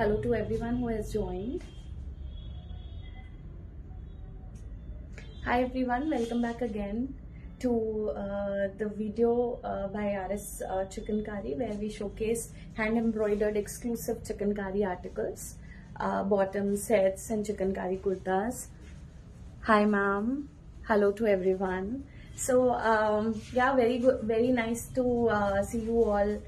Hello to everyone who has joined. Hi everyone, welcome back again to uh, the video uh, by RS uh, Chicken Curry where we showcase hand embroidered exclusive chicken curry articles, uh, bottoms, sets and chicken curry kurtas. Hi ma'am, hello to everyone. So um, yeah, very good, very nice to uh, see you all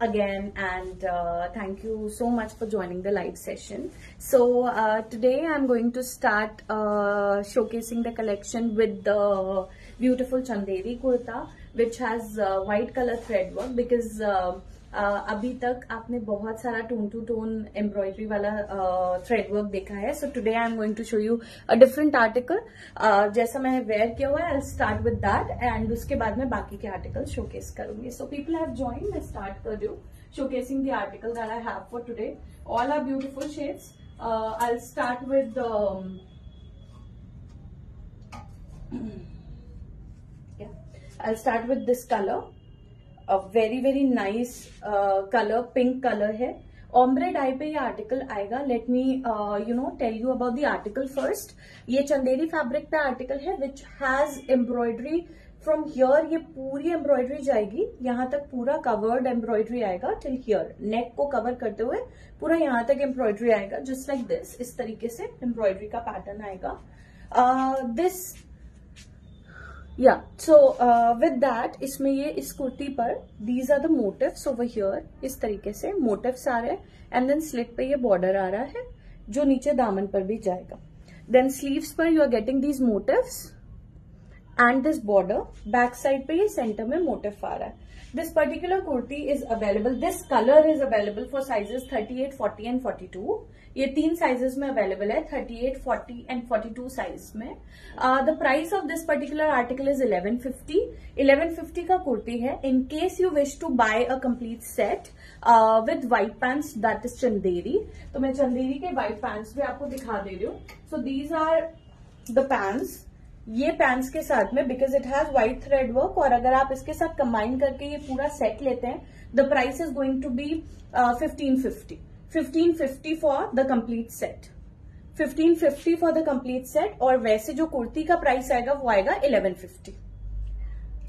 again and uh, thank you so much for joining the live session. So uh, today i'm going to start uh, showcasing the collection with the beautiful chanderi kurta which has uh, white color thread work because uh, अभी तक आपने बहुत सारा tone to tone embroidery वाला thread work देखा है so today I am going to show you a different article जैसा मैंने वेयर किया हुआ है I start with that and उसके बाद मैं बाकी के आर्टिकल शोकेस करूँगी सो पीपल हैव ज्वाइन मैं स्टार्ट कर दू showcasing the article that I have for today. All are beautiful shades. Uh, I'll start with um, yeah. I'll start with this color. A very nice colour pink colour है। Ombre dye पे ये article आएगा। Let me you know tell you about the article first ये Chanderi fabric पे article है which has embroidery from here ये पूरी embroidery जाएगी। यहाँ तक पूरा कवर्ड एम्ब्रॉयडरी आएगा टिल हियर नेक को कवर करते हुए पूरा यहाँ तक एम्ब्रॉयडरी आएगा जस्ट लाइक दिस इस तरीके से एम्ब्रॉयडरी का पैटर्न आएगा। दिस या सो विद दैट इसमें ये इस कुर्ती पर these are the motifs over here इस तरीके से मोटिव्स आ रहे हैं एंड देन स्लिट पे ये बॉर्डर आ रहा है, जो नीचे दामन पर भी जाएगा। देन स्लीव्स पर you are getting these motif and this border back side पे ये सेंटर में मोटिव आ रहा है। This particular kurti is available this colour is available for sizes 38, 40 and 42 ये तीन साइजेस में अवेलेबल है 38, 40 एंड 42 साइज़ में. The price of this particular article is 1150 1150 का कुर्ती है. In case you wish to buy a complete set with white pants that is Chanderi तो मैं चंदेरी के व्हाइट पैंट्स भी आपको दिखा दे रही हूँ. So these are the pants ये पैंट्स के साथ में because it has white thread work और अगर आप इसके साथ कंबाइन करके ये पूरा सेट लेते हैं the price is going to be fifteen fifty fifteen fifty for the complete set fifteen fifty for the complete set और वैसे जो कुर्ती का प्राइस आएगा, वो आएगा इलेवन फिफ्टी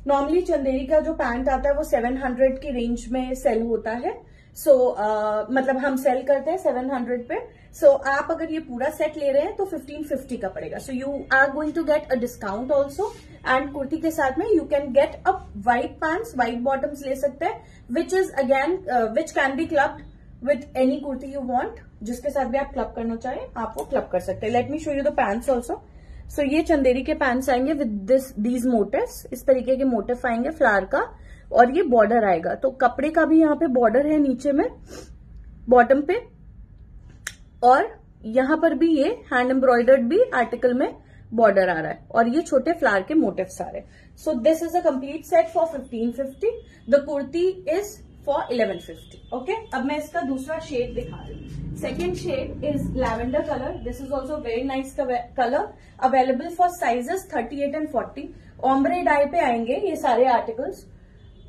नॉर्मली चंदेरी का जो पैंट आता है, वो सेवन हंड्रेड की रेंज में सेल होता है। सो so, uh, मतलब हम सेल करते हैं सेवन हंड्रेड पे। सो so, आप अगर ये पूरा सेट ले रहे हैं तो फिफ्टीन फिफ्टी का पड़ेगा। So you are going to get a discount also and kurti के साथ में you can get a white pants white bottoms ले सकते हैं which is again which can be clubbed with any kurti you want जिसके साथ भी आप क्लब करना चाहें आप वो क्लब कर सकते हैं। Let me show you the pants also so ये चंदेरी के पैंट्स आएँगे विद दिस दीज मोटिव्स इस तरीके के मोटिव आएँगे फ्लावर का। और ये बॉर्डर आएगा। तो कपड़े का भी यहाँ पे बॉर्डर है नीचे में बॉटम पे। और यहाँ पर भी ये हैंड एम्ब्रॉयडर्ड भी आर्टिकल में बॉर्डर आ रहा है। और ये छोटे फ्लावर के मोटिव्स आ रहे हैं। So this is a complete set for fifteen fifty the kurti is for eleven fifty okay अब मैं इसका दूसरा शेड दिखा रही हूँ। Second shade is lavender colour this is also very nice colour available for sizes thirty eight and forty ombre dye पे आएँगे ये सारे आर्टिकल्स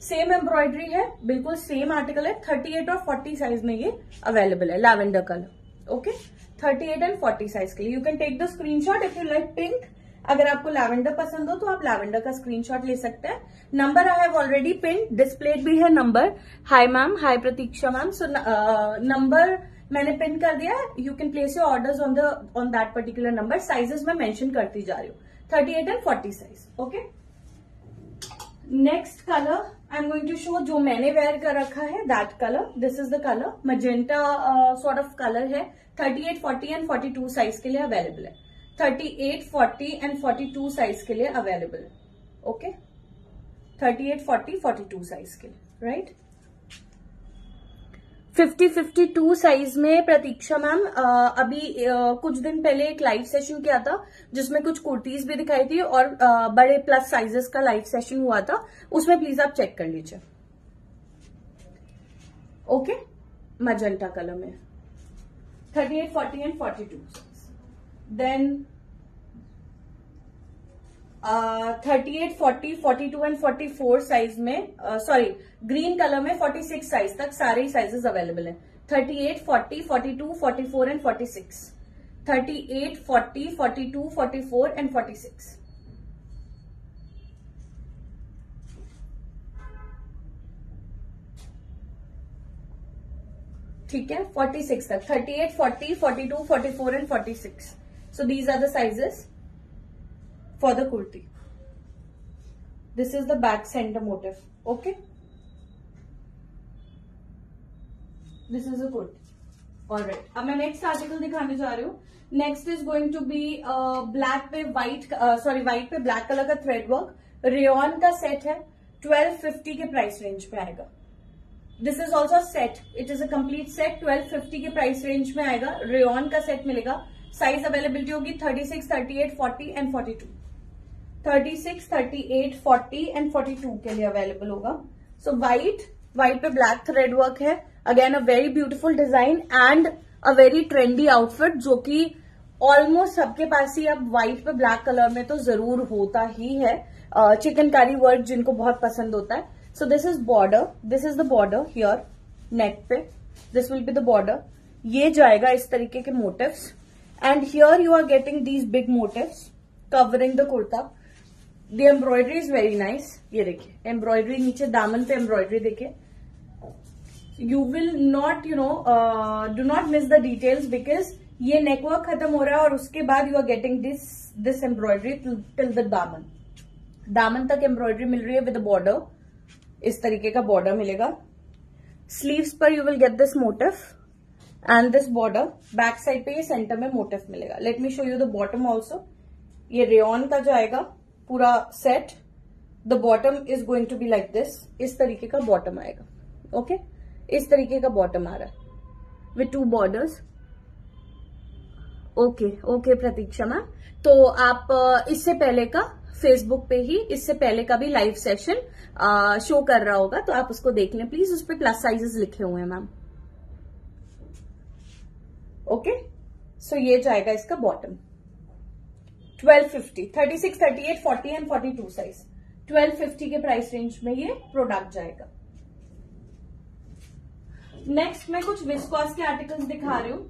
सेम एम्ब्रॉयडरी है, बिल्कुल सेम आर्टिकल है 38 और 40 साइज़ में ये अवेलेबल है lavender colour okay 38 and 40 size के लिए। You can take the screenshot if you like pink अगर आपको लैवेंडर पसंद हो तो आप लैवेंडर का स्क्रीनशॉट ले सकते हैं। Number I have already pin displayed भी है number hi ma'am hi Pratiksha ma'am so number मैंने पिन कर दिया you can place your orders on the on that particular number sizes मैं मेंशन करती जा रही हूँ। Thirty eight and forty size okay next colour I am going to show जो मैंने वेयर कर रखा है that colour this is the colour magenta sort of colour है. 38, 40 एंड 42 साइज़ के लिए अवेलेबल है. 38, 40 एंड 42 साइज़ के लिए अवेलेबल है. Okay okay? 38, 40, 42 साइज़ के लिए. Right right? 50 52 साइज़ में प्रतीक्षा मैम अभी आ, कुछ दिन पहले एक लाइव सेशन किया था जिसमें कुछ कुर्तीज भी दिखाई थी और आ, बड़े प्लस साइजेस का लाइव सेशन हुआ था उसमें प्लीज़ आप चेक कर लीजिए। ओके मजेंटा कलर में। 38 40 and 42 then thirty eight forty forty two and forty four size में सॉरी ग्रीन कलर में फोर्टी सिक्स साइज़ तक सारे साइजेस अवेलेबल है. Thirty eight forty forty two forty four and forty six thirty eight forty forty two forty four and forty six ठीक है? 46 तक. 38, 40, 42, 44 and 46. So these are the sizes. For the kurti. This is the back center motif. Okay. This is a good और अब मैं next article दिखाने जा रही हूँ। Next is going to be black पे व्हाइट सॉरी व्हाइट पे black colour का थ्रेड वर्क रेन का सेट है। ट्वेल्व फिफ्टी के प्राइस रेंज पे आएगा। This is also set it is a complete set twelve fifty के प्राइस रेंज में आएगा। रेन का सेट मिलेगा। साइज़ अवेलेबिलिटी होगी thirty six thirty eight forty and forty two thirty six, thirty eight, forty and forty two के लिए available होगा। So white white पे ब्लैक थ्रेड वर्क है। Again a very beautiful design and a very trendy outfit जो कि almost सबके पास ही अब white पे ब्लैक कलर में तो ज़रूर होता ही है। चिकनकारी वर्क जिनको बहुत पसंद होता है। So this is border this is the border here neck पे। This will be the border ये जाएगा इस तरीके के motifs and here you are getting these big motifs covering the kurta the embroidery is very nice ये देखिए embroidery नीचे दामन पे एम्ब्रॉयडरी देखिए। You will not you know do not miss the details because ये नेटवर्क खत्म हो रहा है और उसके बाद you are getting this this embroidery till the दामन। दामन तक एम्ब्रॉयडरी मिल रही है विद बॉर्डर इस तरीके का बॉर्डर मिलेगा। स्लीव्स पर you will get this motif and this border back side पे ये सेंटर में मोटिव मिलेगा। Let me show you the bottom also ये रेन का जो आएगा पूरा set the bottom is going to be like this इस तरीके का बॉटम आएगा। Okay okay? इस तरीके का बॉटम आ रहा है। With two borders okay okay Pratiksha ma'am तो आप इससे पहले का फेसबुक पे ही, इससे पहले का भी लाइव सेशन शो कर रहा होगा तो आप उसको देख लें। प्लीज़ उस पर प्लस साइजेस लिखे हुए हैं मैम ओके सो ये जाएगा इसका बॉटम 1250 36 38 40 एंड 42 साइज़ 1250 के प्राइस रेंज में ये प्रोडक्ट जाएगा। नेक्स्ट मैं कुछ विस्कॉस के आर्टिकल्स दिखा रही हूँ।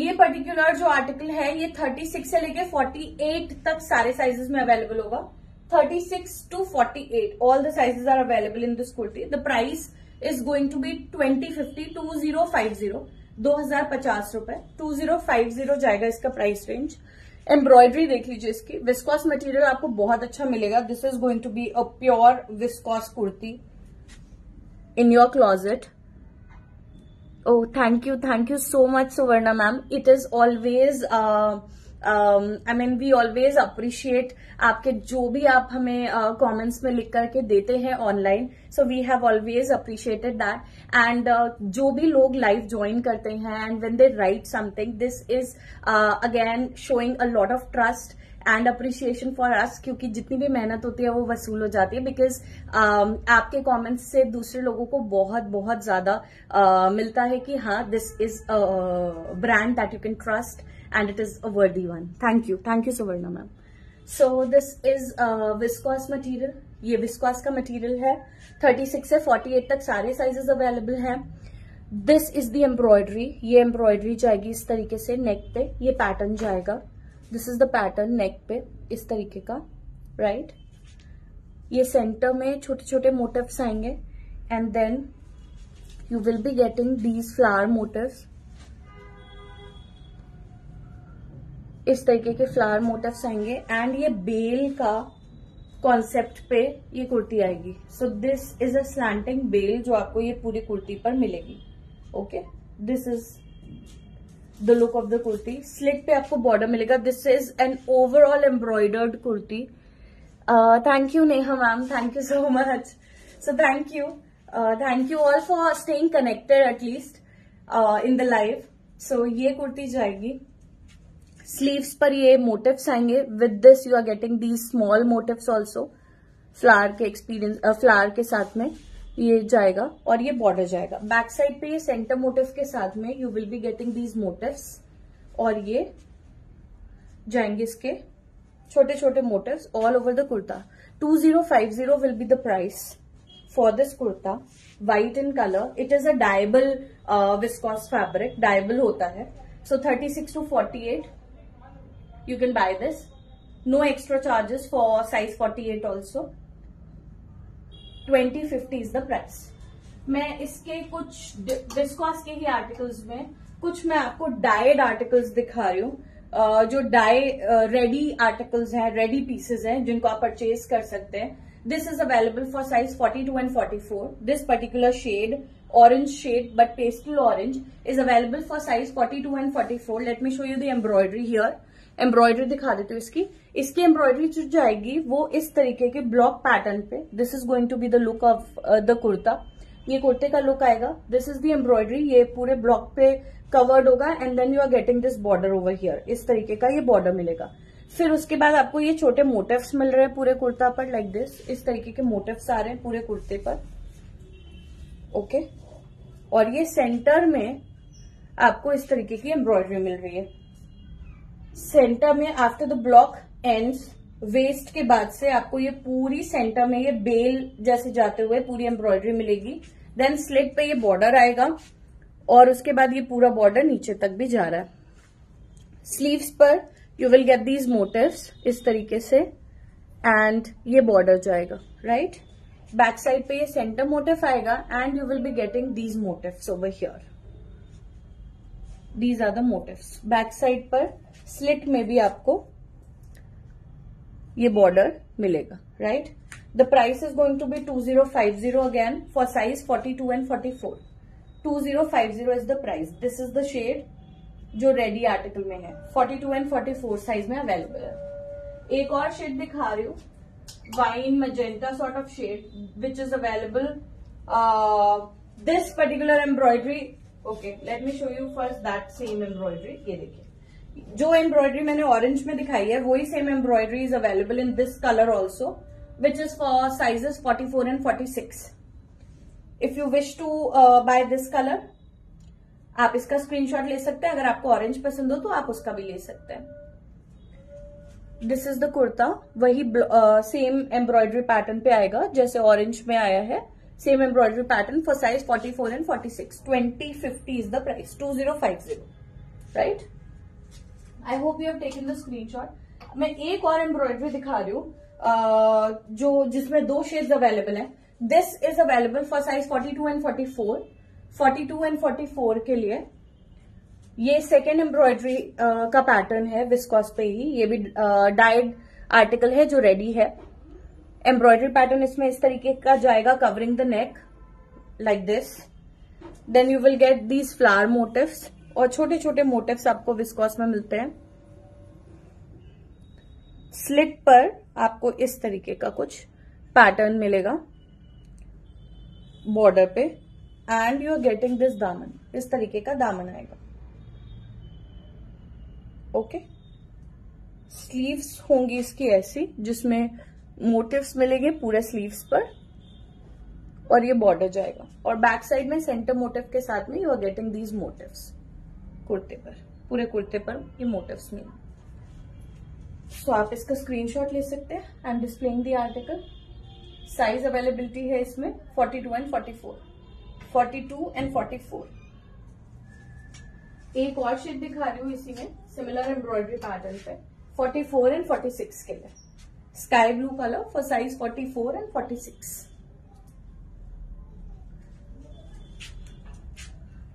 ये पर्टिकुलर जो आर्टिकल है, ये 36 से लेके 48 तक सारे साइजेस में अवेलेबल होगा। 36 to 48 all the sizes are available in this kurti. The price is going to be 2050 2050 दो हज़ार पचास टू ज़ीरो फाइव ज़ीरो जाएगा इसका प्राइस रेंज एम्ब्रॉयडरी देख लीजिए इसकी। विस्कॉस मटेरियल आपको बहुत अच्छा मिलेगा। This is going to be a pure viscose kurti in your closet oh thank you thank you so much Suvarna ma'am it is always um, mean we always appreciate आपके जो भी आप हमें comments uh, में लिख करके देते हैं online so we have always appreciated that and जो भी लोग लाइव ज्वाइन करते हैं and when they write something this is again showing a lot of trust and appreciation for us क्योंकि जितनी भी मेहनत होती है वो वसूल हो जाती है बिकॉज़ um, आपके कमेंट्स से दूसरे लोगों को बहुत बहुत ज़्यादा uh, मिलता है कि हाँ this is brand that you can trust and it is a worthy one thank you thank you Suvarna ma'am so this is viscose material ये विस्कॉस का मटीरियल है 36 से 48 तक सारे साइजेस अवेलेबल हैं. दिस इज़ द एम्ब्रॉयडरी ये embroidery जाएगी इस तरीके से नेक पे ये पैटर्न जाएगा this is the pattern neck पे इस तरीके का राइट right? ये सेंटर में छोटे छोटे मोटिव्स आएँगे and then you will be getting these flower motifs इस तरीके के फ्लावर मोटिव्स आएँगे एंड ये बेल का कॉन्सेप्ट पे ये कुर्ती आएगी। So this is a slanting bell जो आपको ये पूरी कुर्ती पर मिलेगी। Okay this is the look of the kurti. Slit पे आपको बॉर्डर मिलेगा। This is an overall embroidered kurti. Thank you Neha ma'am thank you so much so thank you thank you all for staying connected at least in the life so ये कुर्ती जाएगी। Sleeves पर ये motifs आएँगे. With this you are getting the small motifs also flower के experience flower के साथ में ये जाएगा और ये बॉर्डर जाएगा. बैक साइड पे ये सेंटर मोटिव के साथ में you will be getting these motifs और ये जाएँगे इसके छोटे छोटे motifs all over the kurta two zero five zero will be the price for this kurta. White in color. It is a dyeable uh, viscose fabric. Dyeable hota hai so 36 to 48 you can buy this no extra charges for size forty eight also twenty fifty is the price मैं इसके कुछ डिस्कॉस के ही articles में कुछ मैं आपको died articles दिखा रही हूँ। जो डाई रेडी आर्टिकल्स हैं रेडी पीसेज हैं, जिनको आप परचेज कर सकते हैं। This is available for size 42 and 44 this particular shade orange shade but pastel orange is available for size 42 and 44 let me show you the embroidery here embroidery दिखा देती हूँ इसकी। इसकी एम्ब्रॉयडरी जो जाएगी, वो इस तरीके के ब्लॉक पैटर्न पे this is going to be the look of the kurta ये कुर्ते का लुक आएगा। दिस इज़ द एम्ब्रॉयडरी ये पूरे ब्लॉक पे कवर्ड होगा and then you are getting this border over here इस तरीके का ये बॉर्डर मिलेगा। फिर उसके बाद आपको ये छोटे मोटिव्स मिल रहे हैं पूरे कुर्ता पर लाइक like दिस इस तरीके के मोटिव्स आ रहे हैं पूरे कुर्ते पर। Okay okay? और ये सेंटर में आपको इस तरीके की एम्ब्रॉयडरी मिल रही है। सेंटर में after the block ends waist के बाद से आपको ये पूरी सेंटर में ये बेल जैसे जाते हुए पूरी एम्ब्रॉयडरी मिलेगी। देन स्लिट पे ये बॉर्डर आएगा और उसके बाद ये पूरा बॉर्डर नीचे तक भी जा रहा है। स्लीव्स पर you will get these motifs इस तरीके से एंड ये बॉर्डर जाएगा राइट बैक साइड पे ये सेंटर मोटिव आएगा and you will be getting these motifs over here these are the motifs back side पर स्लिट में भी आपको ये बॉर्डर मिलेगा right the price is going to be two zero five zero again for size forty two and forty four two zero five zero is the price this is the shade जो ready article में है. 42 and 44 size में available है. एक और shade दिखा रही हूँ. Wine magenta sort of shade which is available this particular embroidery okay let me show you first that same embroidery ये देखिए. जो एम्ब्रॉयडरी मैंने ऑरेंज में दिखाई है, वही same embroidery is available in this colour also which is for sizes 44 and 46 if you wish to buy this colour आप इसका स्क्रीनशॉट ले सकते हैं। अगर आपको ऑरेंज पसंद हो तो आप उसका भी ले सकते हैं। दिस इज़ द कुर्ता वही सेम एम्ब्रॉयडरी पैटर्न पे आएगा, जैसे ऑरेंज में आया है। Same embroidery pattern for size 44 and 46 2050 is the price 2050 right I hope you have taken the screenshot मैं एक और एम्ब्रॉयडरी दिखा रही हूँ जो जिसमें दो शेड्स अवेलेबल हैं। This is available for size 42 and 44 42 and 44 के लिए ये सेकेंड एम्ब्रॉयडरी का पैटर्न है विस्कॉस पे ही। ये भी डाइड आर्टिकल है जो रेडी है। एम्ब्रॉयडरी पैटर्न इसमें इस तरीके का जाएगा covering the neck like this then you will get these flower motifs और छोटे छोटे मोटिव्स आपको विस्कॉस में मिलते हैं। स्लिट पर आपको इस तरीके का कुछ पैटर्न मिलेगा बॉर्डर पे। And you are getting this दामन इस तरीके का दामन आएगा। ओके स्लीव्स होंगी इसकी ऐसी, जिसमें मोटिव्स मिलेंगे पूरे स्लीव्स पर और ये बॉर्डर जाएगा। और बैक साइड में सेंटर मोटिव के साथ में you are getting these motifs कुर्ते पर, पूरे कुर्ते पर ये मोटिव्स मिलेंगे सो आप इसका स्क्रीनशॉट ले सकते हैं। And displaying the article size availability है इसमें 42 एंड 44 42 एंड 44 एक और शेड दिखा रही हूँ इसी में सिमिलर एम्ब्रॉयडरी पैटर्न पे। 44 एंड 46 के लिए। Sky blue colour for size 44 and 46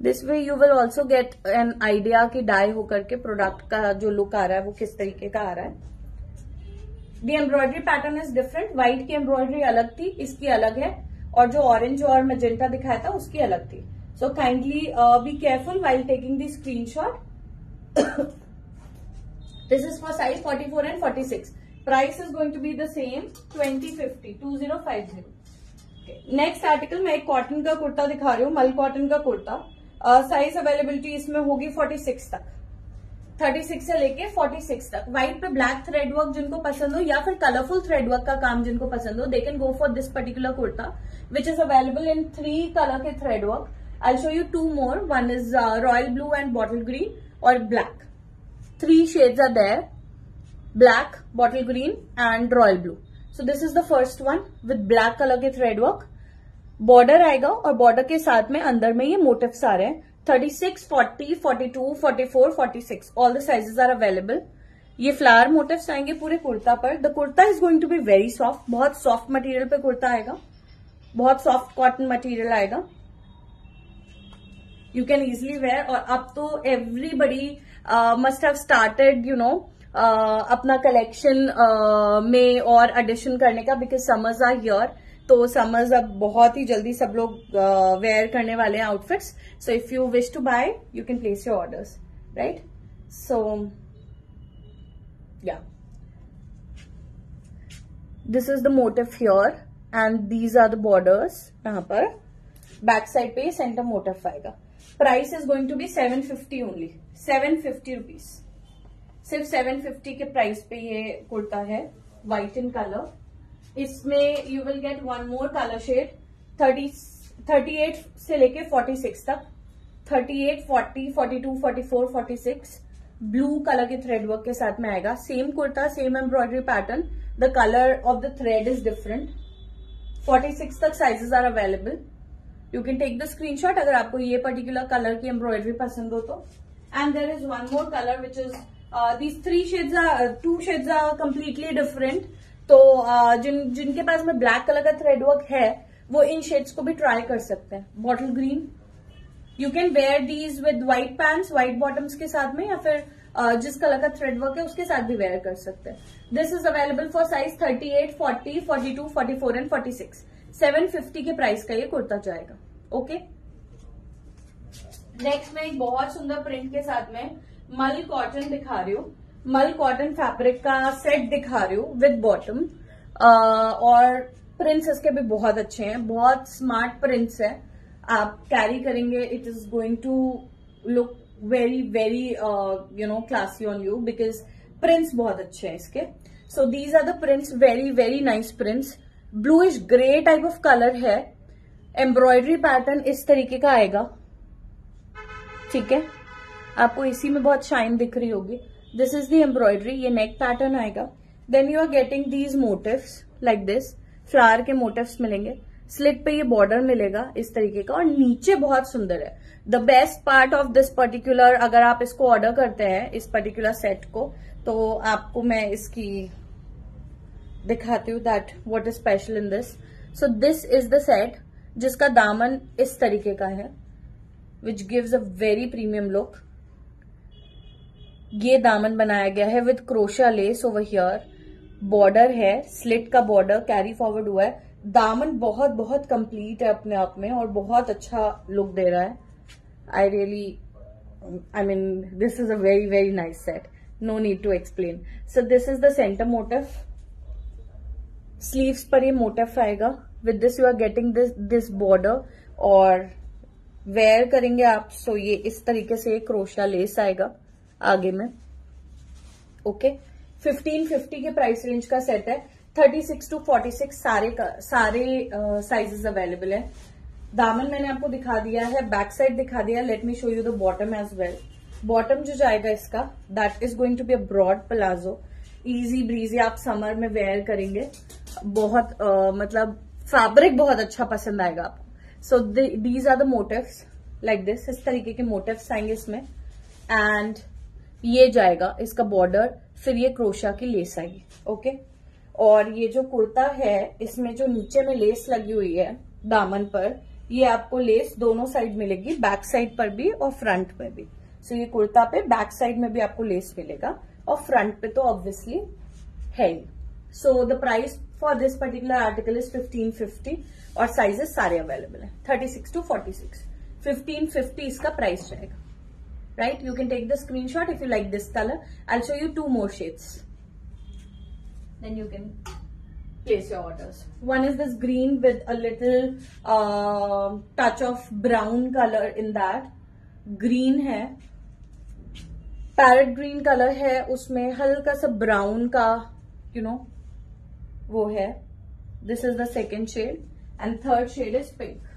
this way you will also get an idea कि डाई होकर के प्रोडक्ट का जो लुक आ रहा है, वो किस तरीके का आ रहा है। The embroidery pattern is different white की एम्ब्रॉयडरी अलग थी, इसकी अलग है। और जो ऑरेंज और मजेंटा दिखाया था, उसकी अलग थी। So kindly be careful while taking the screen shot this is for size 44 and 46 price is going to be the same 2050 2050 next article मैं एक कॉटन का कुर्ता दिखा रही हूँ मल कॉटन का कुर्ता। साइज़ अवेलेबिलिटी इसमें होगी 46 तक। 36 से लेके 46 तक। व्हाइट पे ब्लैक थ्रेडवर्क जिनको पसंद हो या फिर कलरफुल थ्रेडवर्क का काम जिनको पसंद हो they can go for this particular kurta which is available in three colour के threadwork I show you two more one is royal blue and bottle green और black three shades are there black bottle green and royal blue so this is the first one with black colour के threadwork border आएगा और border के साथ में अंदर में ये मोटिव्स आ रहे हैं। Thirty six forty forty two forty four forty six. All the sizes are available ये फ्लावर मोटिव्स आएँगे पूरे कुर्ता पर। The kurta is going to be very soft बहुत सॉफ्ट मटेरियल पे कुर्ता आएगा। बहुत सॉफ्ट कॉटन मटेरियल आएगा। यू कैन इजिली वेयर और अब तो everybody must have started you know अपना कलेक्शन uh, में और एडिशन करने का बिकॉज़ समर्स आर हियर तो समर्स अब बहुत ही जल्दी सब लोग वेयर करने वाले हैं outfits so if you wish to buy you can place your orders right so या this is the motif here and these are the borders यहाँ पर. बैक साइड पे सेंटर मोटिव आएगा. Price is going to be seven fifty only seven fifty rupees सिर्फ़ seven fifty के price पे ये कुर्ता है व्हाइट इन कलर इसमें you will get one more colour shade thirty thirty eight से लेके फोर्टी सिक्स तक। Thirty eight forty forty two forty four forty six blue colour के थ्रेड वर्क के साथ में आएगा। Same kurta same embroidery pattern the colour of the thread is different 46 तक sizes are available you can take the screenshot अगर आपको ये particular colour की एम्ब्रॉयडरी पसंद हो तो। And there is one more colour which is these three shades two shades are completely different तो जिन जिनके पास में ब्लैक कलर का थ्रेड वर्क है वो इन शेड्स को भी ट्राई कर सकते हैं। Bottle green you can wear these with white pants white bottoms के साथ में या फिर uh, जिस कलर का थ्रेड वर्क है उसके साथ भी वेयर कर सकते हैं। This is available for size 38, 40, 42, 44 and 46. 750 के प्राइस का ये कुर्ता जाएगा। ओके नेक्स्ट मैं एक बहुत सुंदर प्रिंट के साथ में मल कॉटन दिखा रही हूँ। मल कॉटन फैब्रिक का सेट दिखा रही हूँ विद बॉटम और प्रिंट्स इसके भी बहुत अच्छे हैं। बहुत स्मार्ट प्रिंट्स है। आप कैरी करेंगे it is going to look very very you know classy on you because prints बहुत अच्छे हैं इसके। So these are the prints very very nice prints bluish grey type of colour है। Embroidery pattern इस तरीके का आएगा। ठीक है? आपको इसी में बहुत शाइन दिख रही होगी। दिस इज़ द एम्ब्रॉयडरी ये नेक पैटर्न आएगा then you are getting these motifs like this flower के मोटिव्स मिलेंगे स्लिट पे ये बॉर्डर मिलेगा इस तरीके का और नीचे बहुत सुंदर है the best part of this particular अगर आप इसको ऑर्डर करते हैं इस पर्टिकुलर सेट को तो आपको मैं इसकी दिखाती हूँ that what is special in this so this is the set जिसका दामन इस तरीके का है which gives a very premium look ये दामन बनाया गया है with crochet lace over here border है स्लिट का बॉर्डर कैरी फॉरवर्ड हुआ है. दामन बहुत बहुत कंप्लीट है अपने आप में और बहुत अच्छा लुक दे रहा है. I really I mean this is a very very nice set no need to explain so this is the centre motif sleeves पर ये मोटिव आएगा. With this you are getting this this border और wear करेंगे आप सो so ये इस तरीके से क्रोशा लेस आएगा. आगे में। ओके फिफ्टीन फिफ्टी के प्राइस रेंज का सेट है। Thirty six to forty six सारे का, सारे साइजेस अवेलेबल है। दामन मैंने आपको दिखा दिया है बैक साइड दिखा दिया। Let me show you the bottom as well bottom जो जाएगा इसका that is going to be a broad palazzo easy breezy आप समर में वेयर करेंगे। बहुत uh, मतलब फैब्रिक बहुत अच्छा पसंद आएगा आपको। So these are the motifs like this इस तरीके के मोटिव्स आएँगे इसमें। एंड ये जाएगा इसका बॉर्डर फिर ये क्रोशा की लेस आएगी ओके और ये जो कुर्ता है, इसमें जो नीचे में लेस लगी हुई है, दामन पर, ये आपको लेस दोनों साइड मिलेगी बैक साइड पर भी और फ्रंट में भी। सो ये कुर्ता पे बैक साइड में भी आपको लेस मिलेगा और फ्रंट पे तो ऑब्वियसली है ही। So the price for this particular article is fifteen fifty और साइजेस सारे अवेलेबल है thirty six to forty six fifteen fifty इसका प्राइस रहेगा you can take the screen shot if you like this colour I show you two more shades then you can place your orders. One is this green with a little uh, touch of brown color in that. Green parrot green colour है. उसमें हल्का सा brown का you you know, वो है. This is the second shade and third shade is pink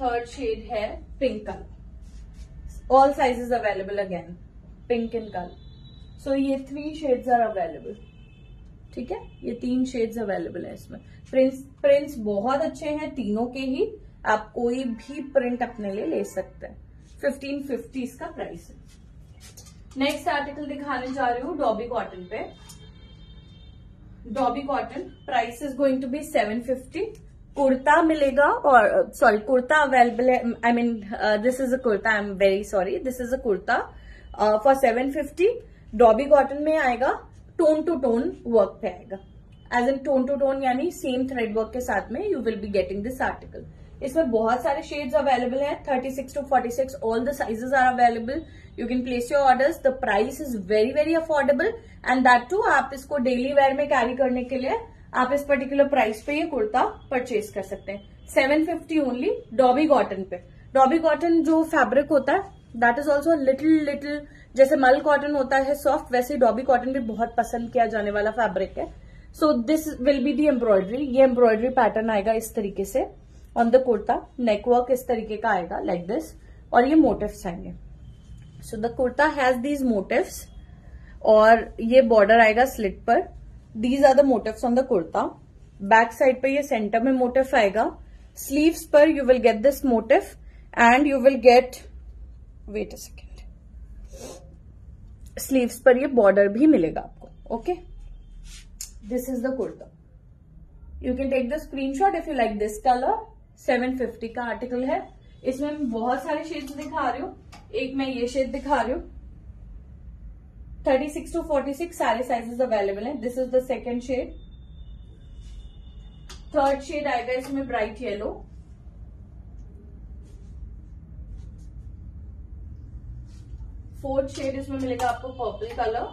third shade है pink colour all sizes available again pink in colour so ये three shades are available ठीक है? ये तीन शेड्स अवेलेबल है इसमें. प्रिंट्स प्रिंट्स बहुत अच्छे हैं तीनों के ही. आप कोई भी प्रिंट अपने लिए ले सकते हैं. फिफ्टीन फिफ्टी इसका प्राइस है. नेक्स्ट आर्टिकल दिखाने जा रही हूँ डॉबी कॉटन पे. Dobby cotton price is going to be seven fifty kurta मिलेगा और सॉरी कुर्ता अवेलेबल है I mean this is a kurta I am very sorry this is a kurta for seven fifty dobby cotton में आएगा tone to tone work पे आएगा। As an tone to tone यानी same thread work के साथ में you will be getting this article इसमें बहुत सारे शेड्स अवेलेबल हैं 36 to 46 all the sizes are available you can place your orders the price is very very affordable and that too आप इसको daily wear में कैरी करने के लिए आप इस पर्टिकुलर प्राइस पे ये कुर्ता परचेज कर सकते हैं। Seven fifty only dobby cotton पे। डॉबी कॉटन जो फैब्रिक होता है that is also little little जैसे मल कॉटन होता है सॉफ्ट वैसे डॉबी कॉटन भी बहुत पसंद किया जाने वाला फैब्रिक है। So this will be the embroidery ये एम्ब्रॉयडरी पैटर्न आएगा इस तरीके से। ऑन द कुर्ता नेकवर्क इस तरीके का आएगा लाइक दिस और ये मोटिव्स आएँगे। So the kurta has these motifs और ये बॉर्डर आएगा स्लिट पर। These are the motifs on the kurta back side पे ये सेंटर में मोटिव आएगा स्लीव्स पर you will get this motif and you will get wait a second sleeves पर ये बॉर्डर भी मिलेगा आपको okay this is the kurta you can take the screenshot if you like this colour 750 का article है इसमें बहुत सारे शेड्स दिखा रही हूँ एक मैं ये शेड दिखा रही हूँ 36 टू 46 सारे साइजेस अवेलेबल हैं. This is the second shade third shade आएगा इसमें ब्राइट येलो फोर्थ शेड इसमें मिलेगा आपको purple colour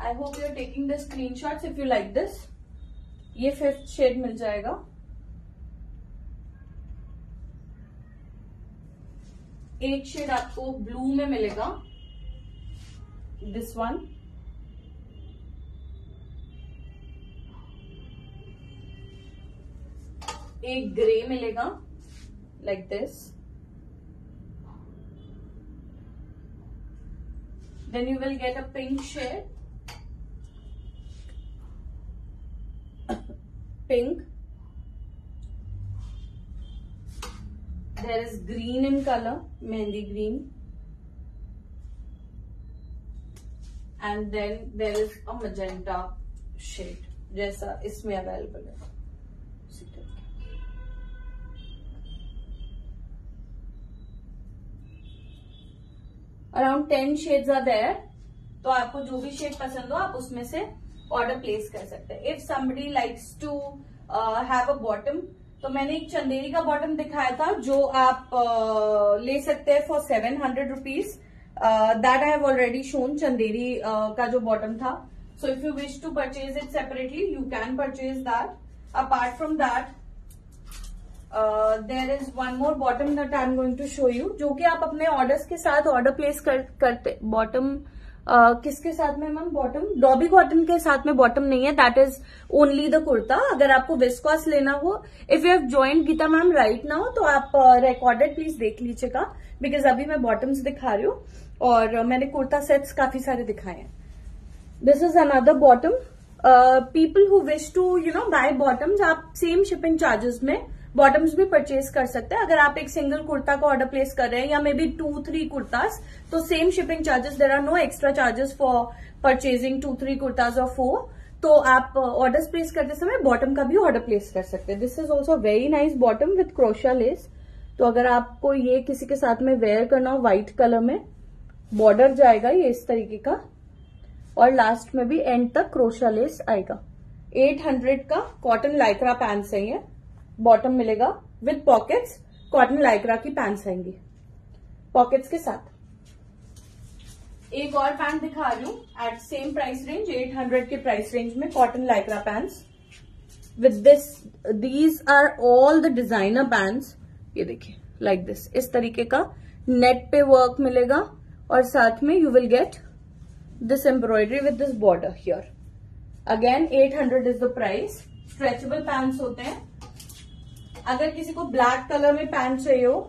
I hope you are taking the screen shot if you like this ये फिफ्थ शेड मिल जाएगा. एक शेड आपको ब्लू में मिलेगा। दिस वन एक ग्रे मिलेगा like like this then you will get a pink shade pink there is green in color mehndi green. And then there is a magenta shade जैसा इसमें अवेलेबल है around ten shades are there तो आपको जो भी shade पसंद हो, आप उसमें से ऑर्डर प्लेस कर सकते हैं. If somebody likes to have a bottom तो मैंने एक चंदेरी का बॉटम दिखाया था जो आप आ, ले सकते हैं for seven hundred rupees that I have already shown Chanderi का जो बॉटम था. So if you wish to purchase it separately you can purchase that apart from that there is one more bottom that I am going to show you जो कि आप अपने orders के साथ order place कर, करते bottom किसके साथ में मैम? बॉटम डॉबी कॉटन के साथ में बॉटम नहीं है. That is only the kurta. अगर आपको विस्कॉस लेना हो if you have join Geeta ma'am right ना हो तो आप रिकॉर्डेड uh, प्लीज़ देख लीजिएगा. बिकॉज़ अभी मैं बॉटम्स दिखा रही हूँ और uh, मैंने कुर्ता सेट्स काफ़ी सारे दिखाए हैं. This is another bottom people who wish to you know buy bottoms आप सेम शिपिंग चार्जेस में बॉटम्स भी परचेज कर सकते हैं। अगर आप एक सिंगल कुर्ता का ऑर्डर प्लेस कर रहे हैं या maybe two three kurtas तो same shipping charges there are no extra charges for purchasing two three kurtas और फोर तो आप ऑर्डर uh, प्लेस करते समय बॉटम का भी ऑर्डर प्लेस कर सकते हैं। This is also very nice bottom with crochet lace तो अगर आपको ये किसी के साथ में वेयर करना हो व्हाइट कलर में बॉर्डर जाएगा ये इस तरीके का। और लास्ट में भी एंड तक क्रोशा लेस आएगा। 800 का कॉटन लाइक्रा पैंट्स है ये। बॉटम मिलेगा विद पॉकेट्स कॉटन लाइक्रा की पैंट्स आएँगी। पॉकेट्स के साथ। एक और पैंट दिखा रही हूँ एट सेम प्राइस रेंज 800 के प्राइस रेंज में cotton lycra pants with this these are all the designer pants ये देखिए लाइक दिस इस तरीके का नेट पे वर्क मिलेगा, और साथ में you will get this embroidery with this border here again 800 is the price stretchable pants होते हैं। अगर किसी को ब्लैक कलर में पैंट चाहिए हो,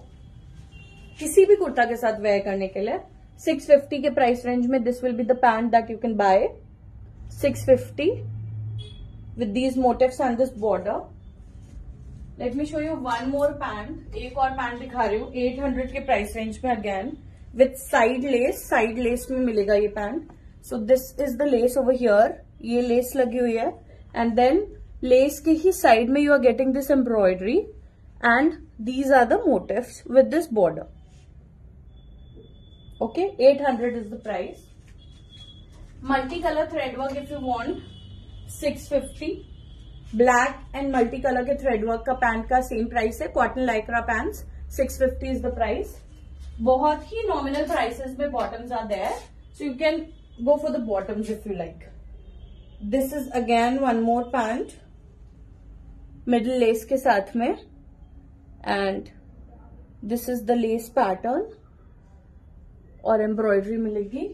किसी भी कुर्ता के साथ वेयर करने के लिए 650 के प्राइस रेंज में this will be the pant that you can buy 650 with these motifs and this border let me show you one more pant एक और पैंट दिखा रही हूँ. 800 के प्राइस रेंज में again with side lace side lace में मिलेगा ये pant so this is the lace over here ये लेस लगी हुई है. एंड देन लेस के ही साइड में you are getting this embroidery and these are the motifs with this border okay 800 is the price multi colour thread work if you want 650 black and multi colour के thread work का pant का same price है cotton lycra pants 650 is the price बहुत ही nominal prices में bottoms are there so you can go for the bottoms if you like this is again one more pant middle lace के साथ में and this is the lace pattern और embroidery मिलेगी।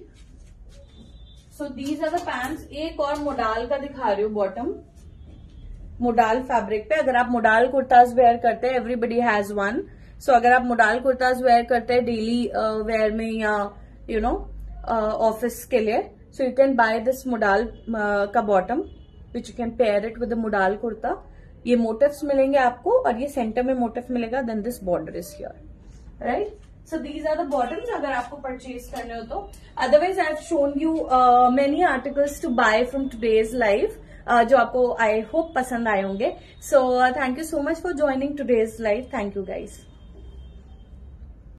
So these are the pants एक और modal का दिखा रही हूँ बॉटम मोडाल फैब्रिक पे अगर आप मोडाल कुर्ताज वेयर करते हैं एवरीबडी हैज़ वन सो अगर आप मोडाल कुर्ताज वेयर करते हैं डेली वेयर uh, में या यू नो ऑफ़िस के लिए so you can buy this modal का bottom which you can pair it with modal kurta. ये मोटिव्स मिलेंगे आपको और ये सेंटर में मोटिव मिलेगा then this border is here right so these are the bottoms अगर आपको परचेज करने हो तो। Otherwise I have shown you many articles to buy from Today's Life जो आपको आई होप पसंद आए होंगे। So thank you so much for joining Today's Life thank you guys